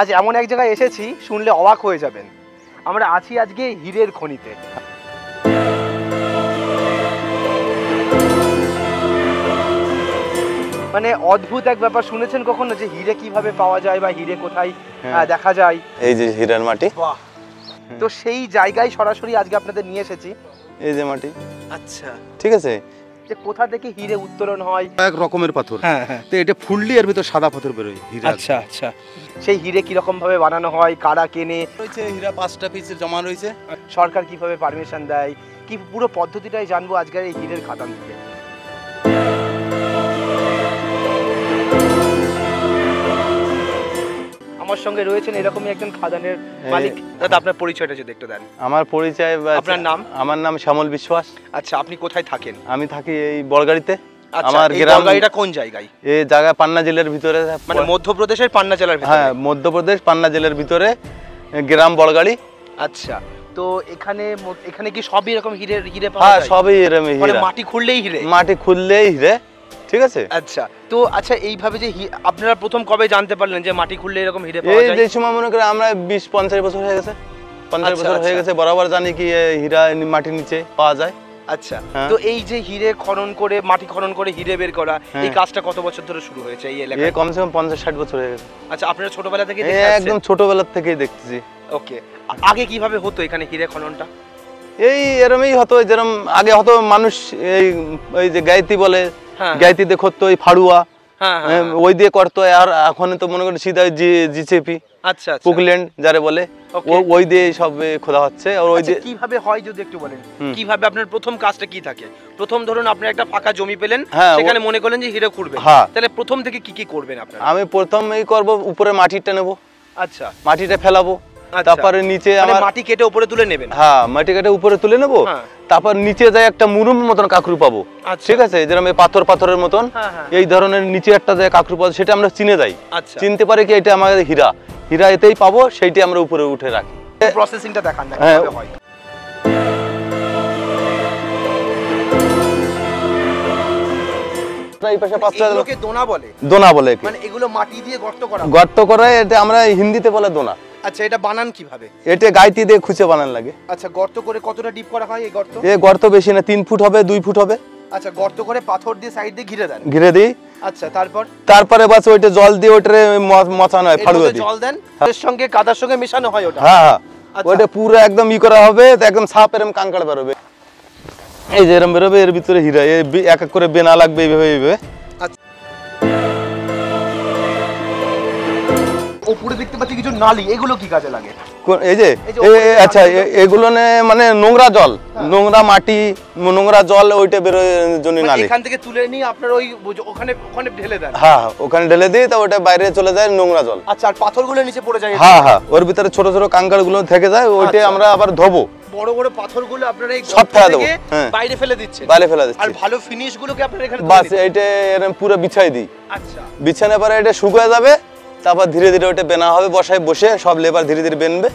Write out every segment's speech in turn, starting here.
আজ এমন এক জায়গায় এসেছি শুনলে অবাক হয়ে যাবেন। আমরা আছি আজকে হীরের খনিতে। মানে অদ্ভুত এক ব্যাপার শুনেছেন কখনো যে হিরে কীভাবে পাওয়া যায় বা হিরে কোথায় হ্যাঁ। দেখা যায়? এই যে হীরার মাটি। তো সেই জায়গায় সরাসরি আজকে আপনাদের নিয়ে এসেছি। এই যে মাটি। আচ্ছা। ঠিক আছে? যে কোথা থেকে হিরে উত্তোলন হয়। এক রকমের পাথর। হ্যাঁ হ্যাঁ। তো এটা ফুললি এর ভিতর সাদা পাথর বেরোয় হীরা আচ্ছা আচ্ছা। সেই হিরে কীরকম ভাবে বানানো হয় কারা কেনে? রয়েছে হীরা পাঁচটা পিস জমা রয়েছে। সরকার কীভাবে পারমিশন দেয়? কি পুরো পদ্ধতিটাই জানব আজকের এই হীরের খাদান থেকে। আমার সঙ্গে রয়েছেন এরকমই একজন খাদানের মালিক। দাদা আপনার পরিচয়টা যদি একটু দেন। আমার পরিচয় আপনার নাম? আমার নাম শ্যামল বিশ্বাস। আচ্ছা আপনি কোথায় থাকেন? আমি থাকি এই বড়গাড়িতে। আচ্ছা আমার গ্রাম গাড়িটা কোন জায়গায়? এই জায়গা পান্না জেলার ভিতরে। মানে মধ্যপ্রদেশের পান্না জেলার ভিতরে? হ্যাঁ মধ্যপ্রদেশ পান্না জেলার ভিতরে গ্রাম বড়গাড়ি। আচ্ছা তো এখানে এখানে কি সবই এরকম হিরে হিরে পাওয়া হ্যাঁ যায়? সবই এরম মানে মাটি খুললেই হিরে? মাটি খুললেই হিরে। ঠিক আছে? আচ্ছা তো আচ্ছা এইভাবে যে আপনারা প্রথম কবে জানতে পারলেন যে মাটি খুললে এরকম হিরে পাওয়া এই যায়? যে সময় মনে করে আমরা বিশ পঞ্চাশ বছর হয়ে গেছে। পঞ্চাশ আচ্ছা, বছর হয়ে আচ্ছা। গেছে বরাবর জানি কি হীরা মাটির নিচে পাওয়া যায়। আচ্ছা হ্যাঁ। তো এই যে হিরে খনন করে মাটি খনন করে হিরে বের করা এই হ্যাঁ। কাজটা কত বছর ধরে শুরু হয়েছে এই এলাকায়? কমসে কম পঞ্চাশ ষাট বছর হয়ে গেছে। আচ্ছা আপনারা ছোটবেলা থেকে একদম ছোটবেলার থেকেই দেখতেছি। ওকে আগে কীভাবে হতো এখানে হিরে খননটা? এই এরমই হতো যেরম আগে হতো মানুষ এই ওই যে গাইতি বলে হ্যাঁ। গাইতিতে করতো ওই ফাড়ুয়া হ্যাঁ হ্যাঁ হ্যাঁ, ওই দিয়ে করতো আর এখন তো মনে করেন সিধা জি জিচেপি আচ্ছা আচ্ছা। পুকল্যান্ড যারে বলে ওই দিয়ে সব খোদা হচ্ছে আর ওই আচ্ছা, দিয়ে কীভাবে হয় যদি একটু বলেন? কীভাবে আপনার প্রথম কাজটা কি থাকে? প্রথম ধরুন আপনি একটা ফাঁকা জমি পেলেন হ্যাঁ, সেখানে মনে করলেন যে হিরে খুঁড়বেন। হ্যাঁ। তাহলে প্রথম থেকে কি কি করবেন আপনারা? আমি প্রথমেই করব উপরে মাটিটা নেব। আচ্ছা। মাটিটা ফেলাবো। আচ্ছা। তারপরে নিচে মানে আমার মাটি কেটে উপরে তুলে নেবেন? হ্যাঁ মাটি কেটে উপরে তুলে নেব। হ্যাঁ। তারপর নিচে যায় একটা মুরুম মতন কাকরু পাবো। আচ্ছা। ঠিক আছে? যেরকম পাথর পাথরের মতন। হ্যাঁ, হ্যাঁ। এই ধরনের নিচে একটা যায় কাকরু পাবো সেটা আমরা চিনে যাই। আচ্ছা। চিনতে পারি কি এটা আমাদের হীরা। হীরা এতেই পাবো সেইটি আমরা উপরে উঠে রাখি। প্রসেসিংটা দেখান না হ্যাঁ। কীভাবে হয়। এই পাশে পাঁচটা দোনা বলে? দোনা বলে মানে এগুলো মাটি দিয়ে গর্ত করা গর্ত করে এটা আমরা হিন্দিতে বলে দোনা। আচ্ছা এটা বানান কীভাবে? এটা গাইতি দিয়ে খুঁজে বানান লাগে। আচ্ছা গর্ত করে কতটা ডিপ করা হয় এই গর্ত? এ গর্ত বেশি না তিন ফুট হবে দুই ফুট হবে। আচ্ছা গর্ত করে পাথর দিয়ে সাইড দিয়ে ঘিরে দেন। ঘিরে দিই। আচ্ছা তারপর? তারপরে বাস ওইটা জল দিয়ে ওইটারে ম- মচানো হয় ফাড়ুয়া দিয়ে। জল দেন এর সঙ্গে কাদার সঙ্গে মেশানো হয় ওটা? হ্যাঁ হ্যাঁ। আচ্ছা। ওইটা পুরো একদম ই করা হবে একদম সাপ এরম কাঙ্কাড় বেরোবে। এই যে এরম বেরোবে এর ভিতরে হীরা এক এক করে বেনা লাগবে এইভাবে এইভাবে। উপরে দেখতে পাচ্ছি কিছু নালি এগুলো কি কাজে লাগে? এই যে আচ্ছা এগুলো মানে নোংরা জল নোংরা মাটি নোংরা জল ওইটা বেরোয় জন্য মানে নালি। এখান থেকে তুলে নিয়ে আপনার ওই ওখানে ওখানে ঢেলে দেন। হ্যাঁ হ্যাঁ, ওখানে ঢেলে দিই তো ওটা বাইরে চলে যায় নোংরা জল। আচ্ছা আর পাথরগুলো নিচে পড়ে যায় হ্যাঁ হ্যাঁ ওর ভিতরে ছোট ছোট কাঙ্কাড়গুলো থেকে যায় ওইটা আচ্ছা। আমরা আবার ধোবো। বড় বড় পাথরগুলো আপনারা এই সব ফেলে দেবো, হ্যাঁ। বাইরে ফেলে দিচ্ছেন। বাইরে ফেলে আর ভালো ফিনিশ গুলোকে আপনারা এখানে বাস দিচ্ছেন। পুরো বিছাই দিই। আচ্ছা। বিছানার পরে এটা শুকিয়ে যাবে তারপর ধীরে ধীরে ওটা বেনা হবে বসায় বসে সব লেবার ধীরে ধীরে বেনবে।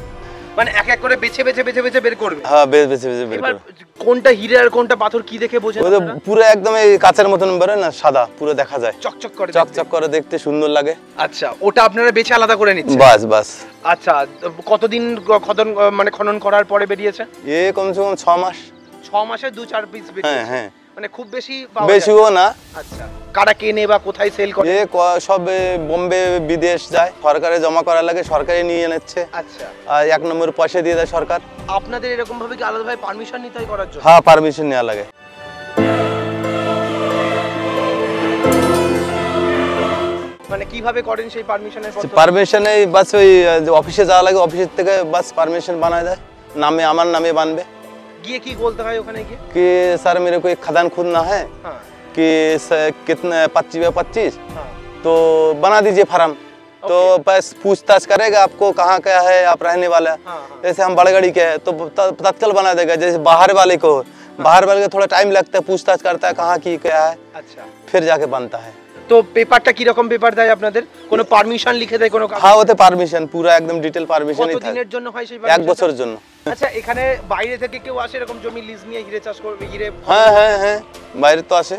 মানে এক এক করে বেছে বেছে বেছে বেছে বের করবে? হ্যাঁ বেশ বেছে বেছে বের করবে। কোনটা হিরে আর কোনটা পাথর কি দেখে বোঝেন ওদের পুরো একদম এই কাঁচের মতন না সাদা পুরো দেখা যায়। চকচক করে চকচক করে দেখতে সুন্দর লাগে। আচ্ছা ওটা আপনারা বেছে আলাদা করে নিচ্ছেন? বাস বাস। আচ্ছা কতদিন খনন মানে খনন করার পরে বেরিয়েছে? এ কমসে কম ছ মাস। মাসে দু চার পিস হ্যাঁ হ্যাঁ। মানে খুব বেশি বেশিও না। আচ্ছা, কারা কেনে বা কোথায় সেল করে? সব বোম্বে বিদেশ যায়। সরকারে জমা করার লাগে সরকারে নিয়ে নিচ্ছে। আচ্ছা। আর এক নম্বর পয়সা দিয়ে দেয় সরকার। আপনাদের এরকম ভাবে কি আলাদাভাবে পারমিশন নিতে হয় করার জন্য? হ্যাঁ পারমিশন নেওয়া লাগে। মানে কীভাবে করেন সেই পারমিশনের পারমিশনে বাস ওই অফিসে যাওয়া লাগে অফিসের থেকে বাস পারমিশন বানায় দেয়। নামে আমার নামে বানবে। গিয়ে কি বলতে হয় ওখানে গিয়ে कि सर मेरे को एक खदान खोदना है হ্যাঁ कि स- कितने पच्चीस बाय पच्चीस হ্যাঁ तो बना दीजिए फार्म तो बस पूछताछ करेगा आपको कहाँ क्या है आप रहने वाला हाँ, हाँ। जैसे हम बड़गड़ी के हैं तो त- तत्काल बना देगा जैसे बाहर वाले को बाहर वाले को थोड़ा टाइम लगता है पूछताछ करता है कहाँ की क्या है আচ্ছা फिर जाके बनता है তো পেপারটা কি রকম পেপার দেয় আপনাদের? কোনো পারমিশন লিখে দেয় কোনো? হ্যাঁ ওতে পারমিশন পুরো একদম ডিটেল পারমিশনই থাকে। কতদিনের জন্য হয় সেই এক বছরের জন্য। আচ্ছা এখানে বাইরে থেকে কেউ আসে এরকম জমি লিজ নিয়ে হিরে চাষ করবে হিরে হ্যাঁ হ্যাঁ হ্যাঁ বাইরে তো আসে।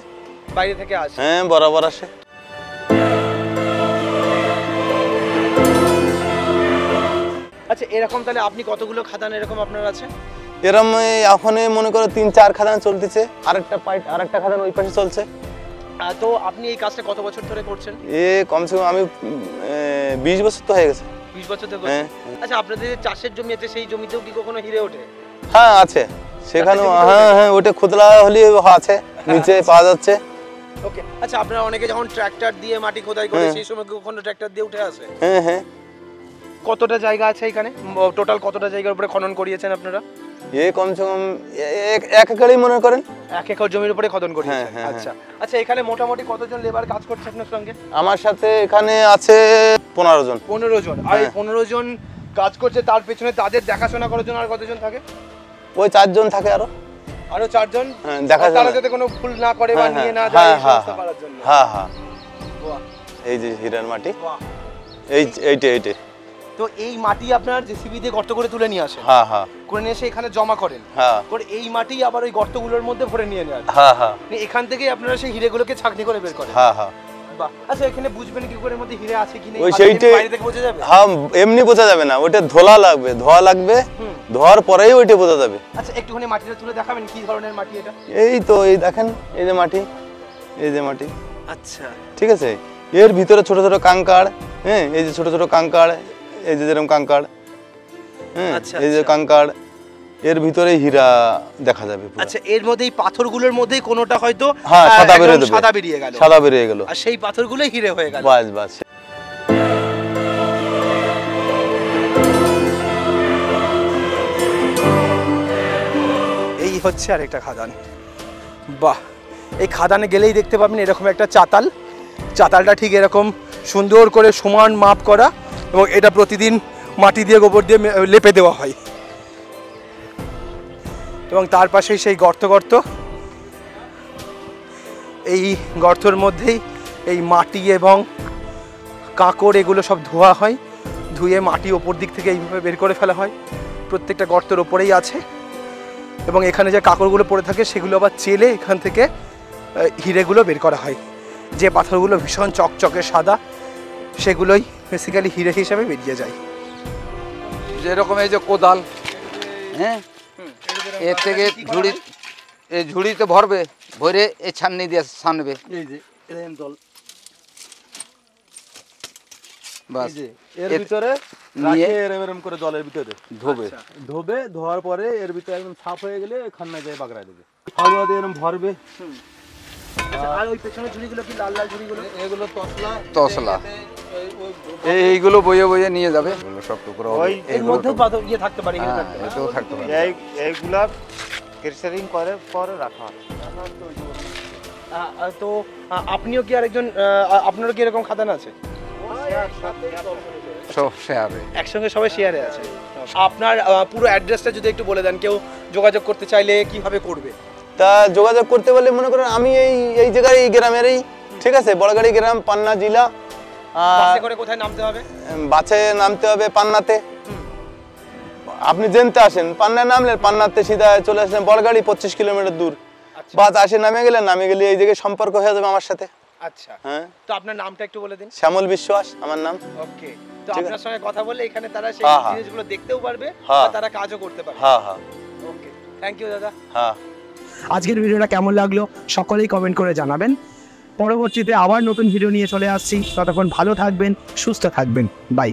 বাইরে থেকে আসে? হ্যাঁ বরাবর আসে। আচ্ছা এরকম তাহলে আপনি কতগুলো খাদান এরকম আপনার আছে? এই এখন মনে করো তিন চার খাদান চলতেছে। আরেকটা পাইট আরেকটা খাদান ওই পাশে চলছে। তো আপনি এই কাজটা কত বছর ধরে করছেন? এ কমসে কম আমি বিশ বছর তো হয়ে গেছে। বিশ বছর ধরে হ্যাঁ। আচ্ছা আপনাদের চাষের জমি আছে সেই জমিতেও কি কখনো হিরে ওঠে? হ্যাঁ আছে। সেখানেও হ্যাঁ হ্যাঁ ওটা খোদলা হলে আছে নিচে পাওয়া যাচ্ছে। ওকে আচ্ছা আপনারা অনেকে যখন ট্র্যাক্টর দিয়ে মাটি খোদাই করে হ্যাঁ। সেই সময় কখনো ট্র্যাক্টর দিয়ে উঠে আসে? হ্যাঁ হ্যাঁ। কতটা জায়গা আছে এখানে? টোটাল কতটা জায়গার উপরে খনন করিয়েছেন আপনারা? এ কমসে কম এক এক একরই মনে করেন। এক একর জমির উপরে খনন করিয়েছেন। হ্যাঁ, হ্যাঁ, আচ্ছা। আচ্ছা এখানে মোটামুটি কতজন লেবার কাজ করছে আপনার সঙ্গে? আমার সাথে এখানে আছে পনেরো জন। পনেরো জন। আর এই হ্যাঁ। পনেরো জন কাজ করছে তার পেছনে তাদের দেখাশোনা করার জন্য আর কতজন থাকে? ওই চারজন থাকে আরও। আরও চারজন? হ্যাঁ, দেখাশোনা। তারা যাতে কোনো ভুল না করে বা হ্যাঁ, নিয়ে না হ্যাঁ, যায় হ্যাঁ, হ্যাঁ। করার জন্য। হ্যাঁ হ্যাঁ। এই যে হীরার মাটি। এই এইটে এইটে। তো এই মাটি আপনার জেসিবি দিয়ে গর্ত করে তুলে নিয়ে আসেন। হ্যাঁ হ্যাঁ। করে নিয়ে এসে এখানে জমা করেন। হ্যাঁ। করে এই মাটি আবার ওই গর্তগুলোর মধ্যে ভরে নিয়ে নেন। হ্যাঁ হ্যাঁ। এখান থেকেই আপনারা সেই হিরেগুলোকে ছাঁকনি করে বের করেন। হ্যাঁ হ্যাঁ। বাহ। আচ্ছা এখানে বুঝবেন কি করে এর মধ্যে হিরে আছে কি নেই? ওই নিয়ে বোঝা যাবে? হ্যাঁ এমনি বোঝা যাবে না। ওইটা ধোলা লাগবে। ধোয়া লাগবে। ধোয়ার পরেই ওইটা বোঝা যাবে। আচ্ছা একটুখানি মাটিটা তুলে দেখাবেন কি ধরনের মাটি এটা? এই তো এই দেখেন এই যে মাটি এই যে মাটি। আচ্ছা। ঠিক আছে? এর ভিতরে ছোট ছোট কাঙ্কার হ্যাঁ এই যে ছোট ছোট কাঙ্কাড় এই যে যেরকম কাঙ্কাড় হ্যাঁ আচ্ছা, এই যে আচ্ছা। কাঙ্কাড় এর ভিতরে হীরা দেখা যাবে আচ্ছা এর মধ্যে এই পাথরগুলোর মধ্যেই কোনোটা হয়তো হ্যাঁ সাদা বেরিয়ে সাদা বেরিয়ে গেল। সাদা বেরিয়ে গেল। আর সেই পাথরগুলোই হীরে হয়ে গেল। বাস বাস। এই হচ্ছে আরেকটা খাদান। বাহ এই খাদানে গেলেই দেখতে পাবেন এরকম একটা চাতাল। চাতালটা ঠিক এরকম সুন্দর করে সমান মাপ করা। এবং এটা প্রতিদিন মাটি দিয়ে, গোবর দিয়ে লেপে দেওয়া হয়। এবং তার পাশেই সেই গর্ত গর্ত। এই গর্তর মধ্যেই এই মাটি এবং কাঁকড় এগুলো সব ধোয়া হয়। ধুয়ে মাটি ওপর দিক থেকে এইভাবে বের করে ফেলা হয়। প্রত্যেকটা গর্তের ওপরেই আছে। এবং এখানে যে কাঁকড়গুলো পড়ে থাকে, সেগুলো আবার চেলে এখান থেকে হিরেগুলো বের করা হয়। যে পাথরগুলো ভীষণ চকচকে সাদা সেগুলোই বেসিক্যালি হিরে হিসাবে বেরিয়ে যায়। যেরকম এই যে কোদাল হ্যাঁ? এর থেকে ঝুড়ি এই ঝুড়িতে ভরবে ভরে এই ছাননি দিয়ে ছানবে। বাস। এর ভিতরে নিয়ে- এরম করে জলের ভিতরে। ধোবে। ধোবে ধোয়ার পরে এর ভিতরে একদম সাফ হয়ে গেলে যায় বাগড়ায় দেবে। দিয়ে এরম ভরবে। আর ওই পেছনে ঝুড়িগুলো কি লাল লাল ঝুড়িগুলো? এগুলো তসলা। তসলা। এইগুলো বয়ে বয়ে নিয়ে যাবে। এগুলো সব টুকরো ওই- এর মধ্যেও পাথর ইয়ে থাকতে পারে হিরে হ্যাঁ থাকতে এটাও থাকতে পারে। এই এইগুলা ক্রেসারিং করে পরে রাখা হয়। তো আপনিও কি আরেকজন আপনারও কি এরকম খাদান আছে? সব শেয়ারে একসঙ্গে সবাই শেয়ারে আছে। আপনার পুরো অ্যাড্রেসটা যদি একটু বলে দেন কেউ যোগাযোগ করতে চাইলে কীভাবে করবে? তা যোগাযোগ করতে পারলে মনে করেন আমি এই এই জায়গায় এই গ্রামেরই ঠিক আছে? বড়গাড়ি গ্রাম পান্না জেলা। বাসে করে কোথায় নামতে হবে? বাসে নামতে হবে পান্নাতে। আপনি জেনতে আসেন পান্নায় নামলেন পান্নাতে সিধা চলে আসলেন বড়গাড়ি পঁচিশ কিলোমিটার দূর। আচ্ছা। বাস আসে নামে গেলেন নামে গেলে এই জায়গায় সম্পর্ক হয়ে যাবে আমার সাথে। আচ্ছা। হ্যাঁ। তো আপনার নামটা একটু বলে দিন। শ্যামল বিশ্বাস আমার নাম। ওকে। তো আপনার সঙ্গে কথা বলে এখানে তারা সেই হ্যাঁ, হ্যাঁ। জিনিসগুলো দেখতেও পারবে হ্যাঁ। তারা কাজও করতে পারবে। হ্যাঁ হ্যাঁ। ওকে। থ্যাংক ইউ দাদা। হ্যাঁ। আজকের ভিডিওটা কেমন লাগল সকলেই কমেন্ট করে জানাবেন। পরবর্তীতে আবার নতুন ভিডিও নিয়ে চলে আসছি। ততক্ষণ ভালো থাকবেন সুস্থ থাকবেন। বাই